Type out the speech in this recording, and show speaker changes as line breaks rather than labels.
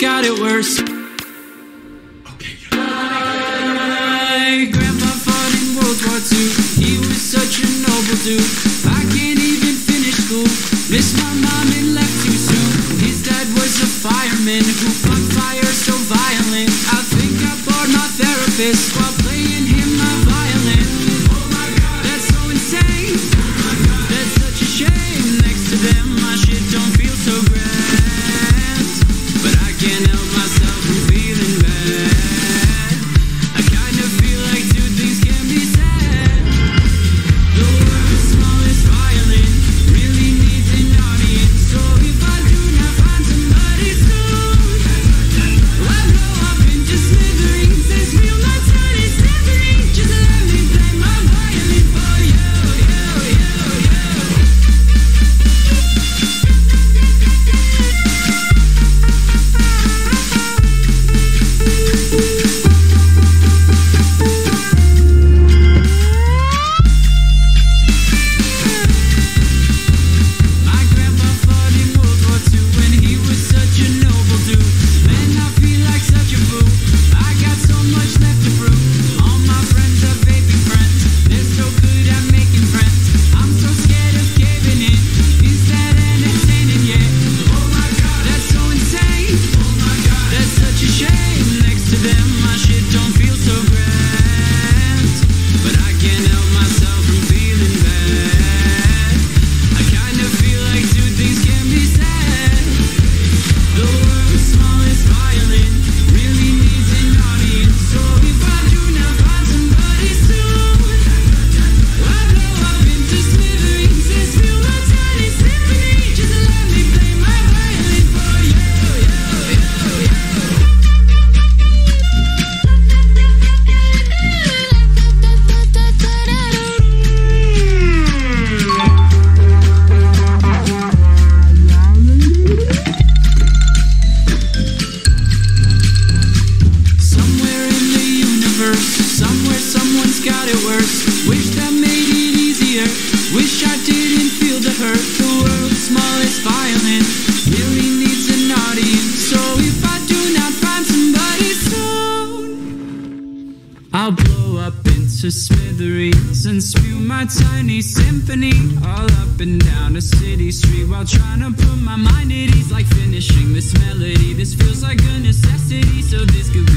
got it worse. Okay. My grandpa fought in World War II. He was such a noble dude. I can't even finish school. Missed my mom and left too soon. His dad was a fireman who fought fire so violent. I think I bored my therapist while playing him my violin. Oh my god, that's so insane. Oh my God. That's such a shame. Next to them, my shit don't feel. But I it worse. Wish that made it easier. Wish I didn't feel the hurt. The world's smallest violin really needs an audience. So if I do not find somebody soon, I'll blow up into smithereens and spew my tiny symphony all up and down a city street while trying to put my mind at ease. Like finishing this melody, this feels like a necessity. So this could